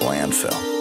landfill.